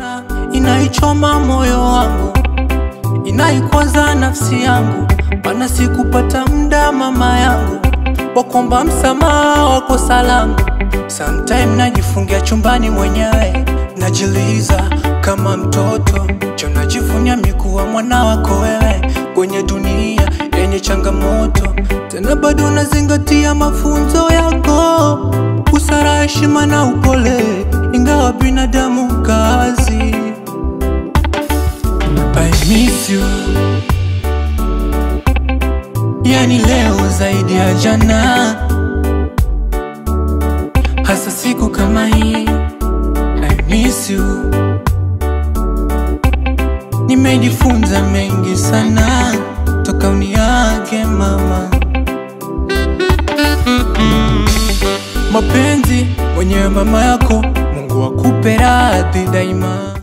na inaichoma moyo wangu, inaikwaza nafsi yangu, mana sikupata mda mama yangu wakuomba msamaha wa kosa langu. Sometime najifungia chumbani mwenyewe, najiliza kama mtoto cho, najivunia mikuwa mwana wako wewe kwenye dunia yenye changamoto, tena bado nazingatia mafunzo yako, busara, heshima na upole, I miss you, yani leo zaidi ya jana, hasa siku kama hii. I miss you, nimejifunza mengi sana toka uniage mama. Mapenzi mwenyewe mama yako, Mungu akupe radhi daima.